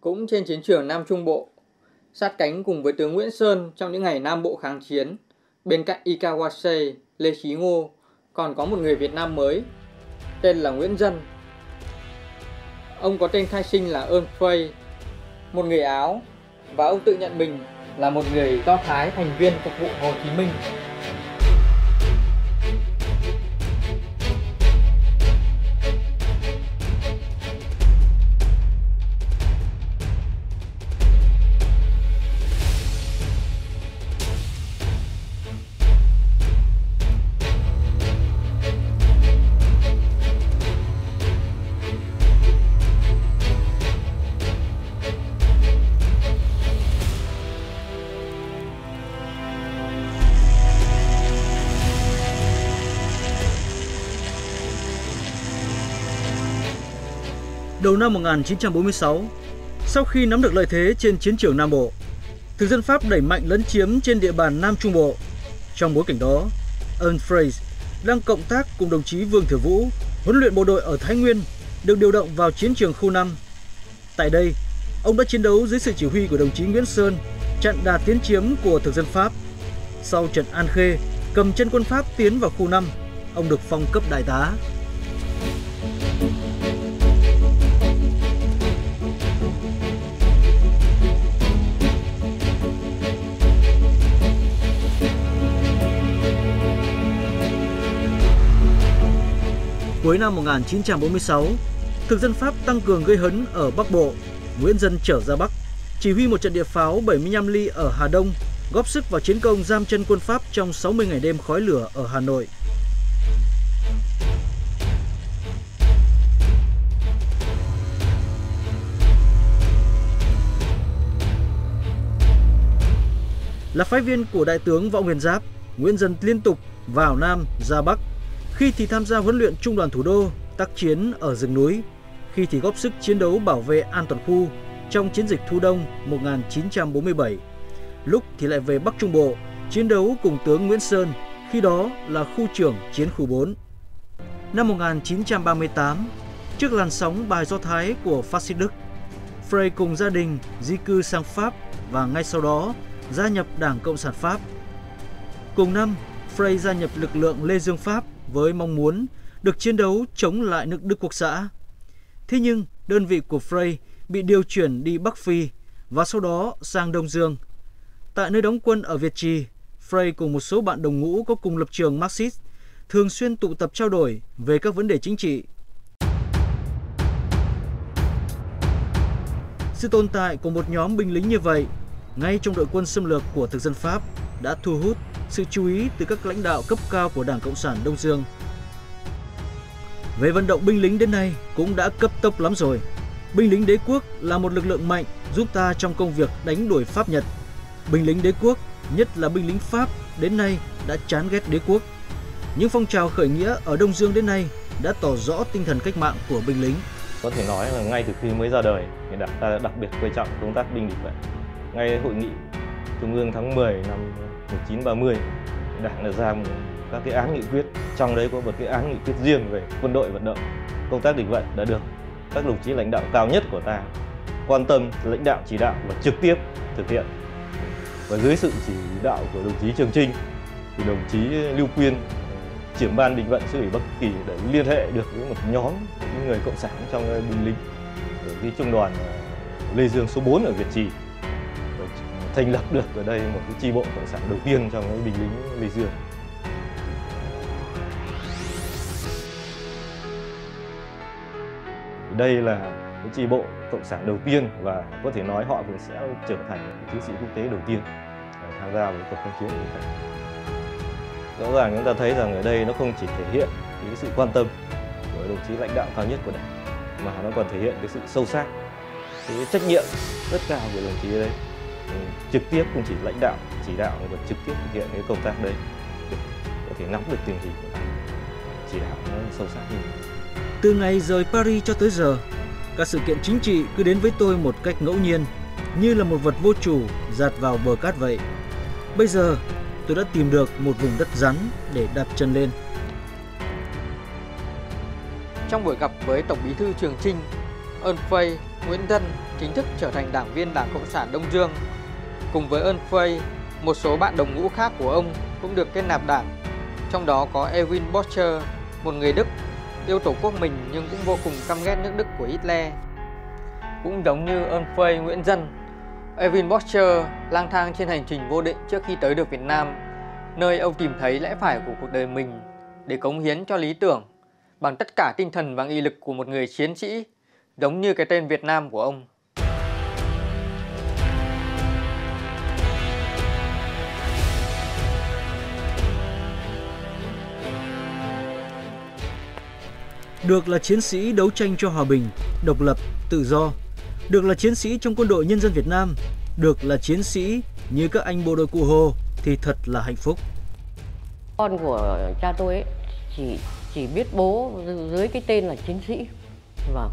Cũng trên chiến trường Nam Trung Bộ, sát cánh cùng với tướng Nguyễn Sơn trong những ngày Nam Bộ kháng chiến, bên cạnh Ikawase, Lê Chí Ngô, còn có một người Việt Nam mới, tên là Nguyễn Dân. Ông có tên khai sinh là Ơn Phây, một người Áo, và ông tự nhận mình là một người Do Thái thành viên phục vụ Hồ Chí Minh. Đầu năm 1946, sau khi nắm được lợi thế trên chiến trường Nam Bộ, thực dân Pháp đẩy mạnh lấn chiếm trên địa bàn Nam Trung Bộ. Trong bối cảnh đó, Ern Fraser đang cộng tác cùng đồng chí Vương Thừa Vũ, huấn luyện bộ đội ở Thái Nguyên, được điều động vào chiến trường khu 5. Tại đây, ông đã chiến đấu dưới sự chỉ huy của đồng chí Nguyễn Sơn, chặn đà tiến chiếm của thực dân Pháp. Sau trận An Khê, cầm chân quân Pháp tiến vào khu 5, ông được phong cấp đại tá. Cuối năm 1946, thực dân Pháp tăng cường gây hấn ở Bắc Bộ, Nguyễn Dân trở ra Bắc, chỉ huy một trận địa pháo 75 ly ở Hà Đông, góp sức vào chiến công giam chân quân Pháp trong 60 ngày đêm khói lửa ở Hà Nội. Là phái viên của đại tướng Võ Nguyên Giáp, Nguyễn Dân liên tục vào Nam, ra Bắc, khi thì tham gia huấn luyện trung đoàn thủ đô, tác chiến ở rừng núi, khi thì góp sức chiến đấu bảo vệ an toàn khu trong chiến dịch Thu Đông 1947. Lúc thì lại về Bắc Trung Bộ, chiến đấu cùng tướng Nguyễn Sơn, khi đó là khu trưởng chiến khu 4. Năm 1938, trước làn sóng bài Do Thái của phát xít Đức, Frey cùng gia đình di cư sang Pháp và ngay sau đó gia nhập Đảng Cộng sản Pháp. Cùng năm, Frey gia nhập lực lượng Lê Dương Pháp với mong muốn được chiến đấu chống lại nước Đức Quốc xã. Thế nhưng, đơn vị của Frey bị điều chuyển đi Bắc Phi và sau đó sang Đông Dương. Tại nơi đóng quân ở Việt Trì, Frey cùng một số bạn đồng ngũ có cùng lập trường Marxist thường xuyên tụ tập trao đổi về các vấn đề chính trị. Sự tồn tại của một nhóm binh lính như vậy ngay trong đội quân xâm lược của thực dân Pháp đã thu hút sự chú ý từ các lãnh đạo cấp cao của Đảng Cộng sản Đông Dương. Về vận động binh lính đến nay cũng đã cấp tốc lắm rồi. Binh lính đế quốc là một lực lượng mạnh giúp ta trong công việc đánh đuổi Pháp Nhật. Binh lính đế quốc, nhất là binh lính Pháp, đến nay đã chán ghét đế quốc. Những phong trào khởi nghĩa ở Đông Dương đến nay đã tỏ rõ tinh thần cách mạng của binh lính. Có thể nói là ngay từ khi mới ra đời thì Đảng ta đặc biệt quan trọng công tác binh địch vậy. Ngay hội nghị Trung ương tháng 10 năm 1930 Đảng đã ra một các cái án nghị quyết, trong đấy có một cái án nghị quyết riêng về quân đội vận động. Công tác địch vận đã được các đồng chí lãnh đạo cao nhất của ta quan tâm, lãnh đạo, chỉ đạo và trực tiếp thực hiện. Và dưới sự chỉ đạo của đồng chí Trường Trinh thì đồng chí Lưu Quyên, trưởng ban địch vận sư ủy Bắc Kỳ để liên hệ được với một nhóm những người cộng sản trong binh lính, ở cái trung đoàn Lê Dương số 4 ở Việt Trì thành lập được ở đây một cái chi bộ cộng sản đầu tiên trong cái binh lính Lê Dương. Đây là cái chi bộ cộng sản đầu tiên và có thể nói họ cũng sẽ trở thành chiến sĩ quốc tế đầu tiên ờ, tham gia vào cuộc kháng chiến của thế. Rõ ràng chúng ta thấy rằng ở đây nó không chỉ thể hiện cái sự quan tâm của đồng chí lãnh đạo cao nhất của đảng, mà nó còn thể hiện cái sự sâu sắc cái trách nhiệm rất cao của đồng chí ở đây trực tiếp không chỉ lãnh đạo chỉ đạo mà còn trực tiếp thực hiện cái công tác đấy để có thể nắm được tình hình của chỉ đạo nó sâu sắc hơn. Từ ngày rời Paris cho tới giờ, các sự kiện chính trị cứ đến với tôi một cách ngẫu nhiên, như là một vật vô chủ giạt vào bờ cát vậy. Bây giờ, tôi đã tìm được một vùng đất rắn để đặt chân lên. Trong buổi gặp với Tổng Bí thư Trường Trinh, Ơn Phây, Nguyễn Dân chính thức trở thành đảng viên Đảng Cộng sản Đông Dương. Cùng với Ơn Phây, một số bạn đồng ngũ khác của ông cũng được kết nạp đảng. Trong đó có Erwin Boscher, một người Đức yêu tổ quốc mình nhưng cũng vô cùng căm ghét nước Đức của Hitler. Cũng giống như Ơn Phây, Nguyễn Dân, Erwin Boscher lang thang trên hành trình vô định trước khi tới được Việt Nam, nơi ông tìm thấy lẽ phải của cuộc đời mình để cống hiến cho lý tưởng bằng tất cả tinh thần và nghị lực của một người chiến sĩ, giống như cái tên Việt Nam của ông. Được là chiến sĩ đấu tranh cho hòa bình, độc lập, tự do, được là chiến sĩ trong quân đội nhân dân Việt Nam, được là chiến sĩ như các anh bộ đội cụ Hồ thì thật là hạnh phúc. Con của cha tôi ấy chỉ chỉ biết bố dưới cái tên là chiến sĩ. Vâng.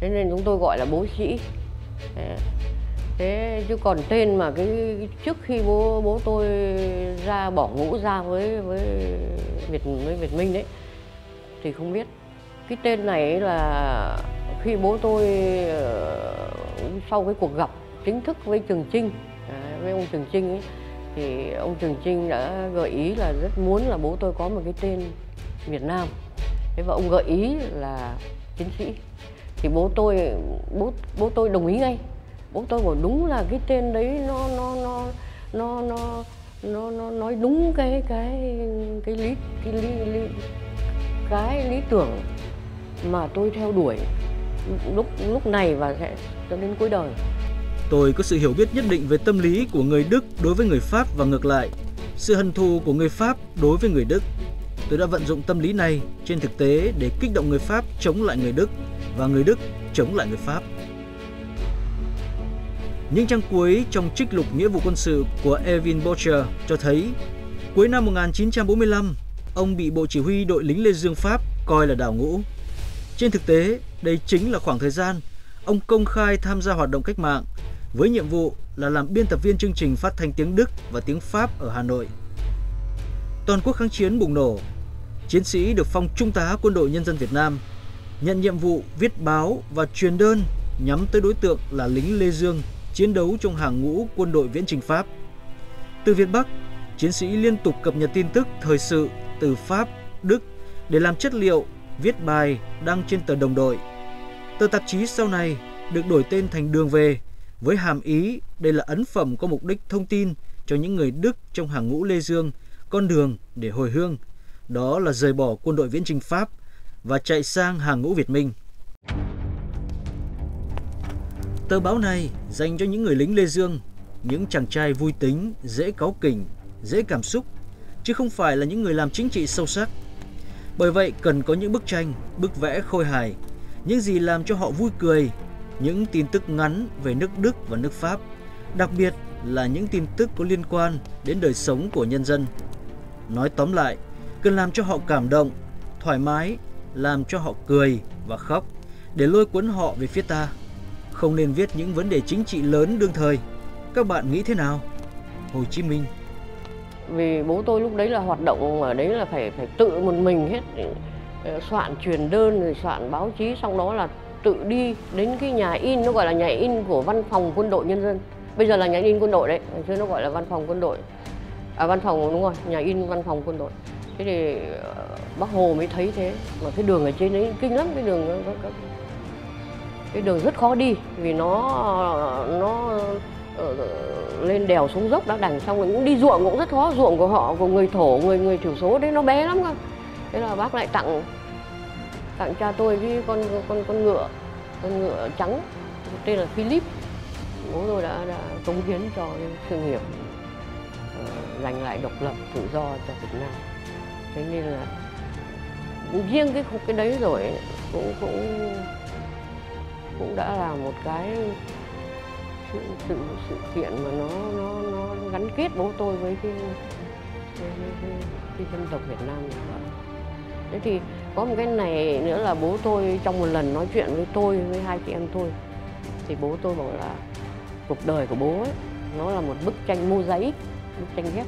Thế nên chúng tôi gọi là bố sĩ. Thế chứ còn tên mà cái trước khi bố bố tôi ra bỏ ngũ ra với với Việt với Việt Minh đấy thì không biết. Cái tên này là khi bố tôi ờ, sau cái cuộc gặp chính thức với Trường Trinh à, với ông Trường Trinh ấy thì ông Trường Trinh đã gợi ý là rất muốn là bố tôi có một cái tên Việt Nam. Thế và ông gợi ý là chiến sĩ. Thì bố tôi bố bố tôi đồng ý ngay. Bố tôi bảo đúng là cái tên đấy nó nó nó nó nó nó, nó nói đúng cái cái cái lý cái lý, lý cái lý tưởng mà tôi theo đuổi lúc lúc này và sẽ cho đến cuối đời. Tôi có sự hiểu biết nhất định về tâm lý của người Đức đối với người Pháp và ngược lại, sự hận thù của người Pháp đối với người Đức. Tôi đã vận dụng tâm lý này trên thực tế để kích động người Pháp chống lại người Đức và người Đức chống lại người Pháp. Những trang cuối trong trích lục nghĩa vụ quân sự của Evin Bocher cho thấy cuối năm 1945, ông bị Bộ Chỉ huy đội lính Lê Dương Pháp coi là đảo ngũ. Trên thực tế, đây chính là khoảng thời gian ông công khai tham gia hoạt động cách mạng với nhiệm vụ là làm biên tập viên chương trình phát thanh tiếng Đức và tiếng Pháp ở Hà Nội. Toàn quốc kháng chiến bùng nổ, chiến sĩ được phong trung tá quân đội nhân dân Việt Nam, nhận nhiệm vụ viết báo và truyền đơn nhắm tới đối tượng là lính Lê Dương chiến đấu trong hàng ngũ quân đội viễn trình Pháp. Từ Việt Bắc, chiến sĩ liên tục cập nhật tin tức thời sự từ Pháp, Đức để làm chất liệu viết bài đăng trên tờ đồng đội. Tờ tạp chí sau này được đổi tên thành Đường về với hàm ý đây là ấn phẩm có mục đích thông tin cho những người Đức trong hàng ngũ Lê Dương con đường để hồi hương, đó là rời bỏ quân đội viễn trình Pháp và chạy sang hàng ngũ Việt Minh. Tờ báo này dành cho những người lính Lê Dương, những chàng trai vui tính, dễ cáu kỉnh, dễ cảm xúc, chứ không phải là những người làm chính trị sâu sắc. Bởi vậy cần có những bức tranh, bức vẽ khôi hài, những gì làm cho họ vui cười, những tin tức ngắn về nước Đức và nước Pháp, đặc biệt là những tin tức có liên quan đến đời sống của nhân dân. Nói tóm lại, cần làm cho họ cảm động, thoải mái, làm cho họ cười và khóc để lôi cuốn họ về phía ta. Không nên viết những vấn đề chính trị lớn đương thời. Các bạn nghĩ thế nào? Hồ Chí Minh vì bố tôi lúc đấy là hoạt động ở đấy là phải phải tự một mình hết. Ờ, soạn truyền đơn rồi soạn báo chí, xong đó là tự đi đến cái nhà in, nó gọi là nhà in của văn phòng quân đội nhân dân. Bây giờ là nhà in quân đội đấy chứ xưa nó gọi là văn phòng quân đội. À văn phòng, đúng rồi, nhà in văn phòng quân đội. Thế thì ờ, bác hồ mới thấy thế, mà cái đường ở trên đấy kinh lắm, cái đường cái đường rất khó đi vì nó nó Ờ, lên đèo xuống dốc đã đành xong rồi cũng đi ruộng cũng rất khó, ruộng của họ, của người thổ, người người thiểu số đấy nó bé lắm cơ. Thế là bác lại tặng tặng cha tôi cái con con con ngựa con ngựa trắng, tên là Philip. Bố tôi đã đã cống hiến cho sự nghiệp ờ, giành lại độc lập, tự do cho Việt Nam. Thế nên là riêng cái cái đấy rồi cũng cũng cũng đã là một cái sự sự sự kiện mà nó nó nó gắn kết bố tôi với cái cái, cái, cái, dân tộc Việt Nam như vậy. Thế thì có một cái này nữa là bố tôi trong một lần nói chuyện với tôi với hai chị em tôi thì bố tôi bảo là cuộc đời của bố ấy nó là một bức tranh mô giấy bức tranh ghép.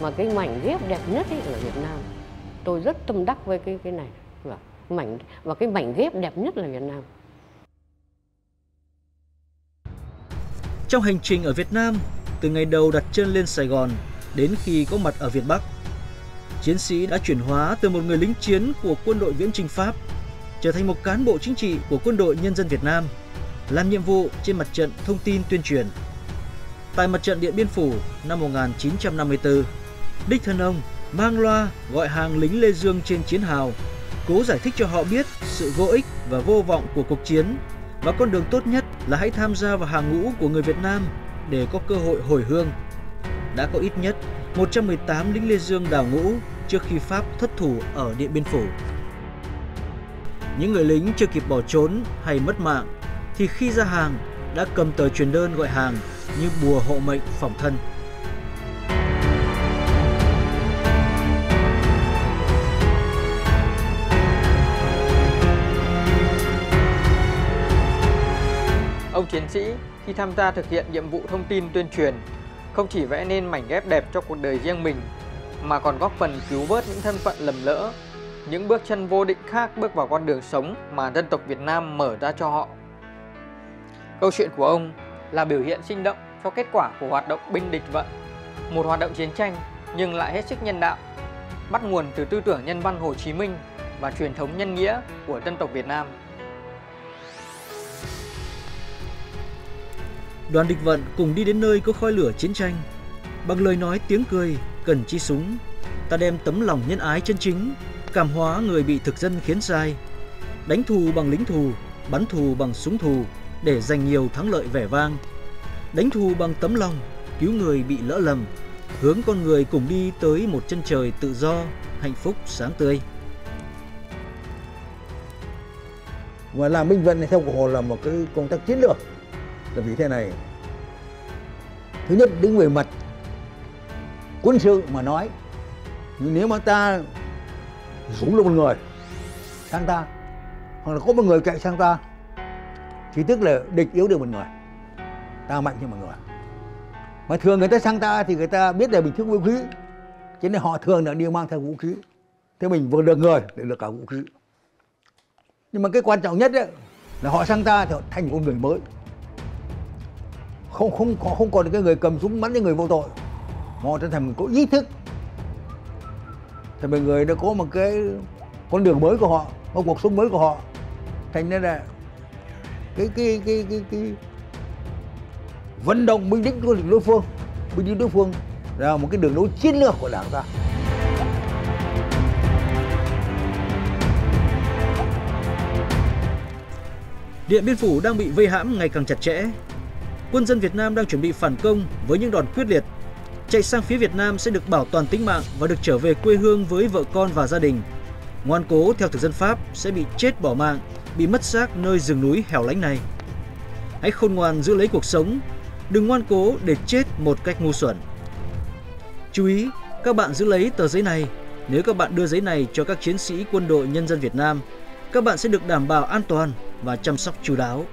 Mà cái mảnh ghép đẹp nhất ấy là Việt Nam. Tôi rất tâm đắc với cái cái này. Và mảnh và cái mảnh ghép đẹp nhất là Việt Nam. Trong hành trình ở Việt Nam, từ ngày đầu đặt chân lên Sài Gòn đến khi có mặt ở Việt Bắc, chiến sĩ đã chuyển hóa từ một người lính chiến của quân đội viễn chinh Pháp trở thành một cán bộ chính trị của quân đội nhân dân Việt Nam, làm nhiệm vụ trên mặt trận thông tin tuyên truyền. Tại mặt trận Điện Biên Phủ năm 1954, đích thân ông mang loa gọi hàng lính Lê Dương trên chiến hào, cố giải thích cho họ biết sự vô ích và vô vọng của cuộc chiến và con đường tốt nhất là hãy tham gia vào hàng ngũ của người Việt Nam để có cơ hội hồi hương. Đã có ít nhất 118 lính Lê Dương đào ngũ trước khi Pháp thất thủ ở Điện Biên Phủ. Những người lính chưa kịp bỏ trốn hay mất mạng thì khi ra hàng đã cầm tờ truyền đơn gọi hàng như bùa hộ mệnh phòng thân. Chiến sĩ khi tham gia thực hiện nhiệm vụ thông tin tuyên truyền không chỉ vẽ nên mảnh ghép đẹp cho cuộc đời riêng mình mà còn góp phần cứu vớt những thân phận lầm lỡ, những bước chân vô định khác bước vào con đường sống mà dân tộc Việt Nam mở ra cho họ. Câu chuyện của ông là biểu hiện sinh động cho kết quả của hoạt động binh địch vận, một hoạt động chiến tranh nhưng lại hết sức nhân đạo, bắt nguồn từ tư tưởng nhân văn Hồ Chí Minh và truyền thống nhân nghĩa của dân tộc Việt Nam. Đoàn địch vận cùng đi đến nơi có khói lửa chiến tranh. Bằng lời nói tiếng cười, cần chi súng, ta đem tấm lòng nhân ái chân chính, cảm hóa người bị thực dân khiến sai. Đánh thù bằng lính thù, bắn thù bằng súng thù để giành nhiều thắng lợi vẻ vang. Đánh thù bằng tấm lòng, cứu người bị lỡ lầm, hướng con người cùng đi tới một chân trời tự do, hạnh phúc sáng tươi. Và làm minh vận này theo của Hồ là một cái công tác chiến lược là vì thế này. Thứ nhất đứng về mặt quân sự mà nói nếu mà ta rủ được một người sang ta hoặc là có một người chạy sang ta thì tức là địch yếu được một người ta mạnh hơn một người. Mà thường người ta sang ta thì người ta biết là mình thiếu vũ khí cho nên họ thường là đi mang theo vũ khí. Thế mình vừa được người để được cả vũ khí. Nhưng mà cái quan trọng nhất ấy, là họ sang ta thì họ thành con người mới không không có không còn cái người cầm súng bắn những người vô tội. Mà họ trở thành người có ý thức. Thì mọi người đã có một cái con đường mới của họ một cuộc sống mới của họ. Thành nên là cái cái cái cái, cái vận động binh đích của đối phương binh đích đối phương là một cái đường lối chiến lược của đảng ta. Điện Biên Phủ đang bị vây hãm ngày càng chặt chẽ quân dân Việt Nam đang chuẩn bị phản công với những đòn quyết liệt. Chạy sang phía Việt Nam sẽ được bảo toàn tính mạng và được trở về quê hương với vợ con và gia đình. Ngoan cố theo thực dân Pháp sẽ bị chết bỏ mạng, bị mất xác nơi rừng núi hẻo lánh này. Hãy khôn ngoan giữ lấy cuộc sống, đừng ngoan cố để chết một cách ngu xuẩn. Chú ý, các bạn giữ lấy tờ giấy này. Nếu các bạn đưa giấy này cho các chiến sĩ quân đội nhân dân Việt Nam, các bạn sẽ được đảm bảo an toàn và chăm sóc chú đáo.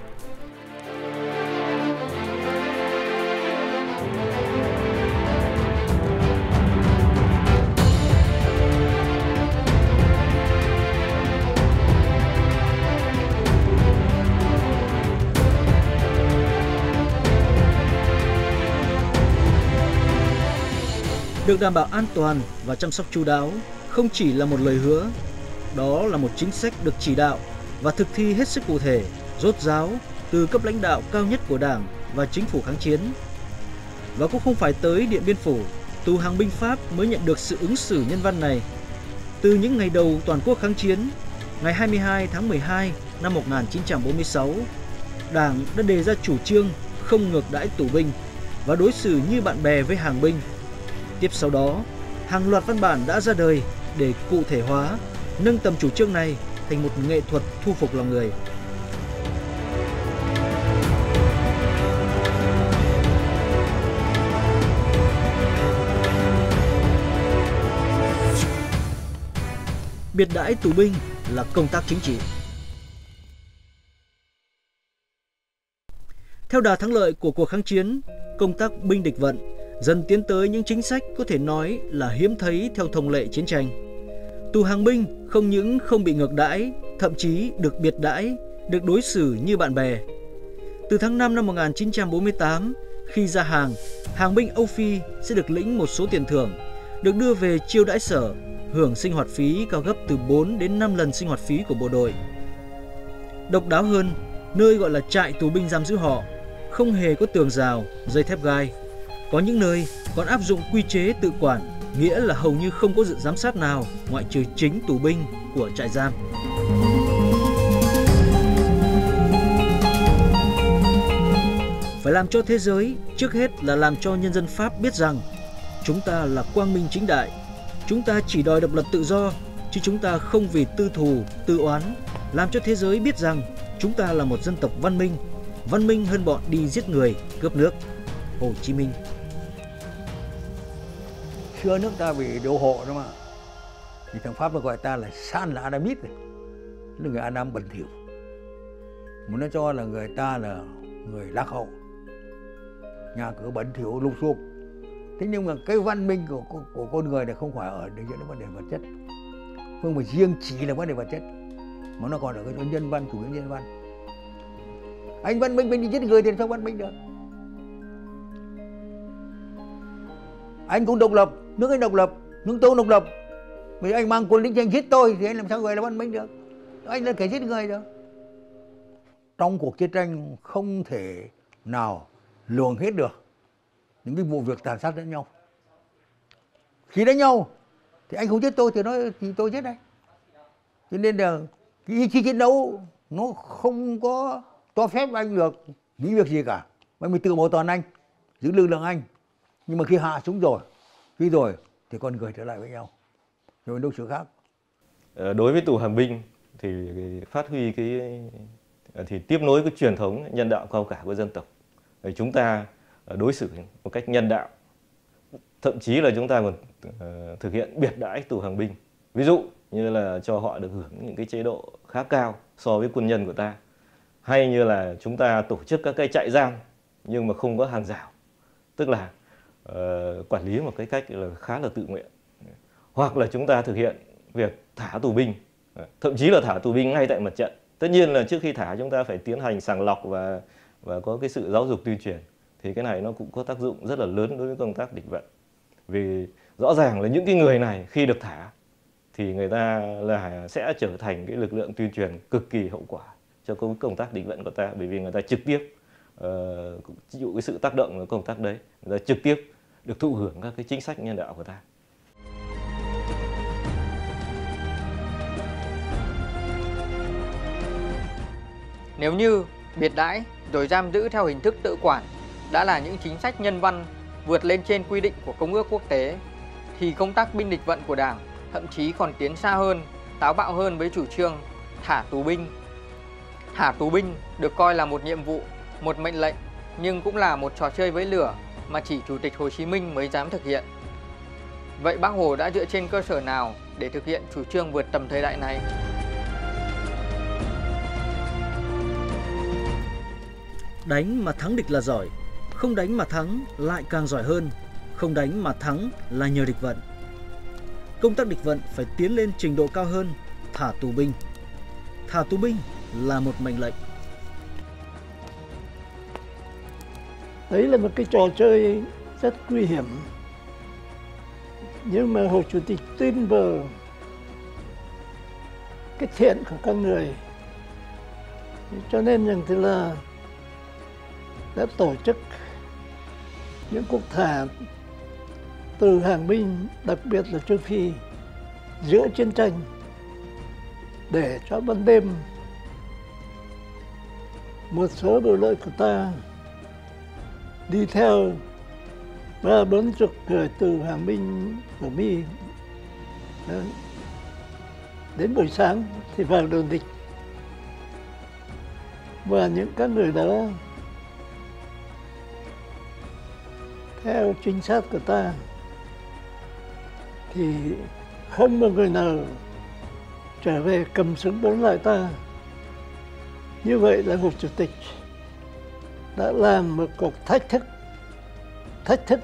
Được đảm bảo an toàn và chăm sóc chú đáo không chỉ là một lời hứa, đó là một chính sách được chỉ đạo và thực thi hết sức cụ thể, rốt ráo từ cấp lãnh đạo cao nhất của Đảng và chính phủ kháng chiến. Và cũng không phải tới Điện Biên Phủ, tù hàng binh Pháp mới nhận được sự ứng xử nhân văn này. Từ những ngày đầu toàn quốc kháng chiến, ngày 22 tháng 12 năm 1946, Đảng đã đề ra chủ trương không ngược đãi tù binh và đối xử như bạn bè với hàng binh Tiếp sau đó, hàng loạt văn bản đã ra đời để cụ thể hóa, nâng tầm chủ trương này thành một nghệ thuật thu phục lòng người. Biệt đãi tù binh là công tác chính trị. Theo đà thắng lợi của cuộc kháng chiến, công tác binh địch vận dần tiến tới những chính sách có thể nói là hiếm thấy theo thông lệ chiến tranh. Tù hàng binh không những không bị ngược đãi, thậm chí được biệt đãi, được đối xử như bạn bè. Từ tháng 5 năm 1948, Khi ra hàng, hàng binh Âu Phi sẽ được lĩnh một số tiền thưởng, được đưa về chiêu đãi sở, hưởng sinh hoạt phí cao gấp từ 4 đến 5 lần sinh hoạt phí của bộ đội. Độc đáo hơn, nơi gọi là trại tù binh giam giữ họ, không hề có tường rào, dây thép gai. Có những nơi còn áp dụng quy chế tự quản, nghĩa là hầu như không có sự giám sát nào ngoại trừ chính tù binh của trại giam. Phải làm cho thế giới, trước hết là làm cho nhân dân Pháp biết rằng chúng ta là quang minh chính đại, chúng ta chỉ đòi độc lập tự do, chứ chúng ta không vì tư thù, tư oán, làm cho thế giới biết rằng chúng ta là một dân tộc văn minh, văn minh hơn bọn đi giết người, cướp nước. Hồ Chí Minh Xưa nước ta bị đô hộ đó mà. Thì thằng Pháp nó gọi ta là San là Adamit Là người Adam bẩn thỉu. Muốn nó cho là người ta là người lạc hậu. Nhà cửa bẩn thỉu lục xụp Thế nhưng mà cái văn minh của, của, của con người này không phải ở những cái vấn đề vật chất. Không phải riêng chỉ là vấn đề vật chất Mà nó còn ở cái nhân văn, chủ nghĩa nhân văn. Anh văn minh mình đi giết người thì sao văn minh được? Anh cũng độc lập, nước anh độc lập, nước tôi độc lập. Vì anh mang quân lính anh giết tôi thì anh làm sao gọi là văn minh được? Anh là kẻ giết người được. Trong cuộc chiến tranh không thể nào lường hết được những cái vụ việc tàn sát lẫn nhau. Khi đánh nhau thì anh không giết tôi thì nói thì tôi giết anh. Cho nên là cái ý chí chiến đấu nó không có cho phép anh được nghĩ việc gì cả. Anh mình tự bảo toàn anh, giữ lực lượng anh nhưng mà khi hạ xuống rồi, khi rồi thì con người trở lại với nhau. Rồi đâu sự khác. Ờ, đối với tù hàng binh thì phát huy cái ờ, thì tiếp nối cái truyền thống nhân đạo cao cả của dân tộc. Chúng ta ờ, đối xử một cách nhân đạo. Thậm chí là chúng ta còn thực hiện biệt đãi tù hàng binh. Ví dụ như là cho họ được hưởng những cái chế độ khá cao so với quân nhân của ta. Hay như là chúng ta tổ chức các cái trại giam nhưng mà không có hàng rào. Tức là uh, quản lý một cái cách là khá là tự nguyện. Hoặc là chúng ta thực hiện việc thả tù binh. Ờ, thậm chí là thả tù binh ngay tại mặt trận. Tất nhiên là trước khi thả chúng ta phải tiến hành sàng lọc và và có cái sự giáo dục tuyên truyền. Thì cái này nó cũng có tác dụng rất là lớn đối với công tác địch vận. Vì rõ ràng là những cái người này khi được thả thì người ta là sẽ trở thành cái lực lượng tuyên truyền cực kỳ hậu quả cho công công tác địch vận của ta. Bởi vì người ta trực tiếp uh, chịu cái sự tác động của công tác đấy. Người ta trực tiếp được thụ hưởng các cái chính sách nhân đạo của ta. Nếu như biệt đãi rồi giam giữ theo hình thức tự quản đã là những chính sách nhân văn vượt lên trên quy định của công ước quốc tế thì công tác binh địch vận của Đảng thậm chí còn tiến xa hơn, táo bạo hơn với chủ trương thả tù binh. Thả tù binh được coi là một nhiệm vụ, một mệnh lệnh nhưng cũng là một trò chơi với lửa mà chỉ Chủ tịch Hồ Chí Minh mới dám thực hiện. Vậy Bác Hồ đã dựa trên cơ sở nào để thực hiện chủ trương vượt tầm thời đại này? Đánh mà thắng địch là giỏi, không đánh mà thắng lại càng giỏi hơn, không đánh mà thắng là nhờ địch vận. Công tác địch vận phải tiến lên trình độ cao hơn, thả tù binh. Thả tù binh là một mệnh lệnh đấy là một cái trò chơi rất nguy hiểm. Nhưng mà hồ chủ tịch tin vào cái thiện của con người, cho nên rằng thì là đã tổ chức những cuộc thả từ hàng binh, đặc biệt là châu phi, giữa chiến tranh để cho ban đêm một số bộ đội của ta đi theo ba bốn chục người từ hàng binh của mỹ đến buổi sáng thì vào đồn địch. Và những các người đó, theo trinh sát của ta, thì không một người nào trở về cầm súng bắn lại ta. Như vậy là một chủ tịch đã làm một cuộc thách thức thách thức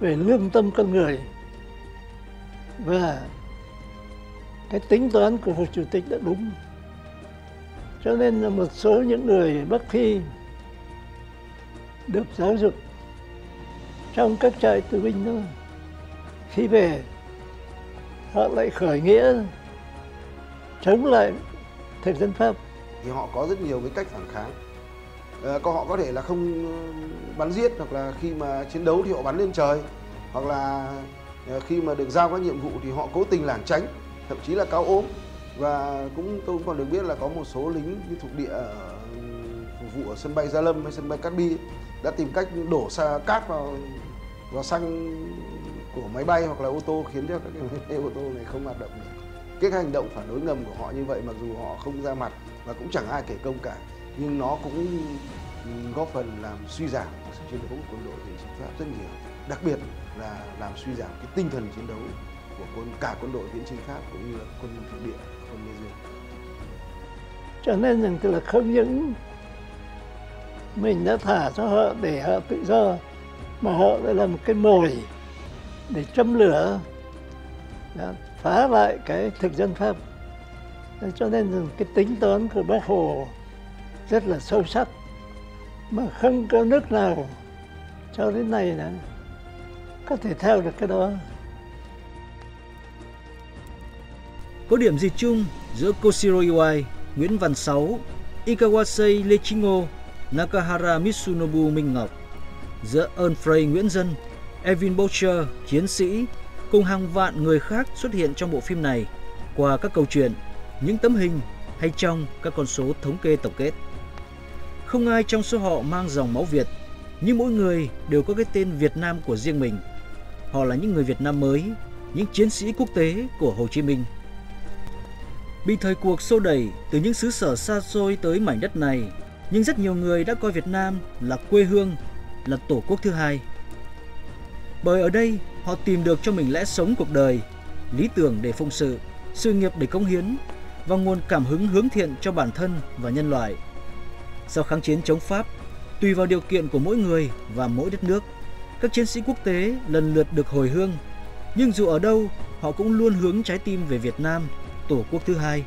về lương tâm con người và cái tính toán của Hồ Chủ tịch đã đúng. Cho nên là một số những người Bắc Phi được giáo dục trong các trại tù binh thôi khi về, họ lại khởi nghĩa, chống lại thực dân pháp thì họ có rất nhiều cái cách phản kháng Ờ, có họ có thể là không ờ, bắn giết hoặc là khi mà chiến đấu thì họ bắn lên trời. Hoặc là ờ, khi mà được giao các nhiệm vụ thì họ cố tình lảng tránh, thậm chí là cao ốm. Và cũng tôi cũng còn được biết là có một số lính như thuộc địa ừ, phục vụ ở sân bay Gia Lâm hay sân bay Cát Bi đã tìm cách đổ xa cát vào vào xăng của máy bay hoặc là ô tô khiến cho các cái ô tô này không hoạt động được. Cái hành động phản đối ngầm của họ như vậy, mặc dù họ không ra mặt và cũng chẳng ai kể công cả nhưng nó cũng góp phần làm suy giảm sự chiến đấu của quân đội viễn chính pháp rất nhiều. Đặc biệt là làm suy giảm cái tinh thần chiến đấu của quân, cả quân đội viễn chinh pháp cũng như là quân thực địa, quân Lê Dương cho nên rằng tức là không những mình đã thả cho họ để họ tự do, mà họ lại là một cái mồi để châm lửa, đã phá lại cái thực dân pháp. Cho nên rằng cái tính toán của bác hồ rất là sâu sắc mà không có nước nào cho đến nay là có thể theo được cái đó Có điểm gì chung giữa Koshiro Iwai, Nguyễn Văn Sáu, Ikawase Lê Ngô, Nakahara Mitsunobu Minh Ngọc, giữa Ern Frey Nguyễn Dân, Evin Boucher, chiến sĩ, cùng hàng vạn người khác xuất hiện trong bộ phim này qua các câu chuyện, những tấm hình hay trong các con số thống kê tổng kết. Không ai trong số họ mang dòng máu Việt, nhưng mỗi người đều có cái tên Việt Nam của riêng mình. Họ là những người Việt Nam mới, những chiến sĩ quốc tế của Hồ Chí Minh. Bị thời cuộc xô đẩy từ những xứ sở xa xôi tới mảnh đất này, nhưng rất nhiều người đã coi Việt Nam là quê hương, là tổ quốc thứ hai. Bởi ở đây họ tìm được cho mình lẽ sống cuộc đời, lý tưởng để phụng sự, sự nghiệp để công hiến và nguồn cảm hứng hướng thiện cho bản thân và nhân loại. Sau kháng chiến chống Pháp, tùy vào điều kiện của mỗi người và mỗi đất nước, các chiến sĩ quốc tế lần lượt được hồi hương. Nhưng dù ở đâu, họ cũng luôn hướng trái tim về Việt Nam, tổ quốc thứ hai,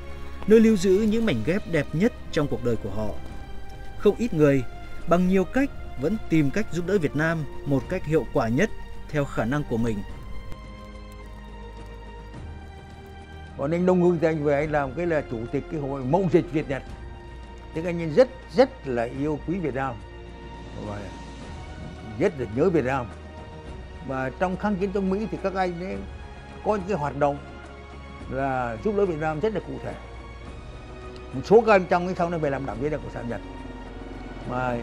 nơi lưu giữ những mảnh ghép đẹp nhất trong cuộc đời của họ. Không ít người, bằng nhiều cách vẫn tìm cách giúp đỡ Việt Nam một cách hiệu quả nhất theo khả năng của mình. Còn anh Đông Hưng thì anh về anh làm cái là chủ tịch cái hội mẫu dịch Việt Nhật. Thế anh nhân rất rất là yêu quý Việt Nam và rất là nhớ Việt Nam. Và trong kháng chiến chống Mỹ thì các anh ấy có những cái hoạt động là giúp đỡ Việt Nam rất là cụ thể. Một số các anh trong cái sau này về làm đảng viên Đảng Cộng sản Nhật. Mà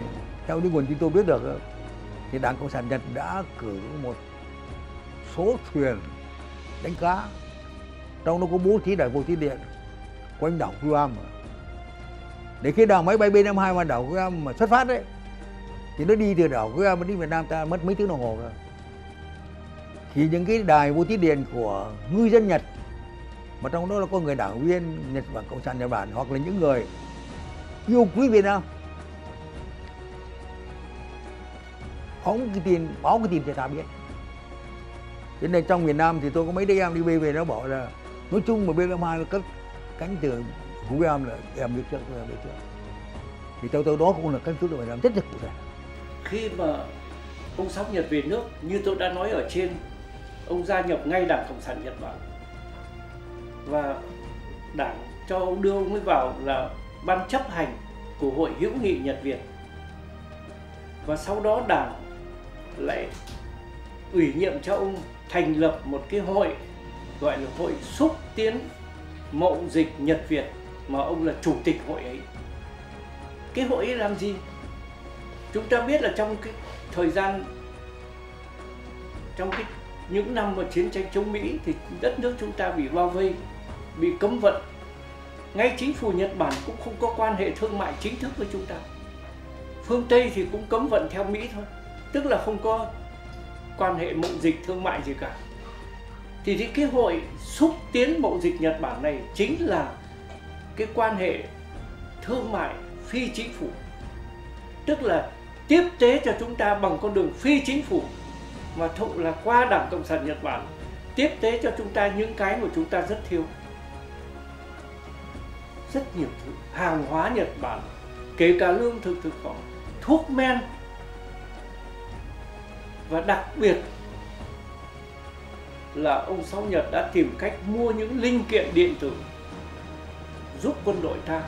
theo những nguồn tin tôi biết được thì Đảng Cộng sản Nhật đã cử một số thuyền đánh cá trong nó có bố trí đại vô thí điện quanh đảo Guam để khi đảo máy bay B-52 mà đảo Guam mà xuất phát đấy, thì nó đi từ đảo Guam đi Việt Nam ta mất mấy tiếng đồng hồ rồi thì những cái đài vô trí điện của ngư dân Nhật, mà trong đó là có người đảng viên Nhật và Cộng sản Nhật Bản hoặc là những người yêu quý Việt Nam, phóng cái tin, báo cái tin cho ta biết. Thế nên trong miền Nam thì tôi có mấy đứa em đi bê về nó bảo là, nói chung mà B52 cất cánh từ Phú Em là em biết trước, em biết trước. Thì theo tôi đó cũng là cánh trước để làm rất là cụ thể khi mà ông Sóc Nhật về nước, như tôi đã nói ở trên, ông gia nhập ngay đảng cộng sản Nhật Bản. Và đảng cho ông đưa ông ấy vào là ban chấp hành của hội hữu nghị Nhật Việt. Và sau đó đảng lại ủy nhiệm cho ông thành lập một cái hội, gọi là hội xúc tiến mậu dịch Nhật Việt mà ông là chủ tịch hội ấy. Cái hội ấy làm gì? Chúng ta biết là trong cái thời gian trong cái những năm mà chiến tranh chống Mỹ thì đất nước chúng ta bị bao vây, bị cấm vận. Ngay chính phủ Nhật Bản cũng không có quan hệ thương mại chính thức với chúng ta. Phương Tây thì cũng cấm vận theo Mỹ thôi, tức là không có quan hệ mậu dịch thương mại gì cả thì cái, hội xúc tiến mậu dịch Nhật Bản này chính là cái quan hệ thương mại phi chính phủ. Tức là tiếp tế cho chúng ta bằng con đường phi chính phủ, mà thụ là qua Đảng Cộng sản Nhật Bản, tiếp tế cho chúng ta những cái mà chúng ta rất thiếu. Rất nhiều thứ, hàng hóa Nhật Bản, kể cả lương thực thực phẩm, thuốc men, và đặc biệt là ông Sáu Nhật đã tìm cách mua những linh kiện điện tử giúp quân đội ta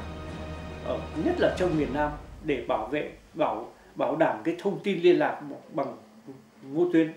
ở nhất là trong miền Nam để bảo vệ, bảo bảo đảm cái thông tin liên lạc bằng vô tuyến.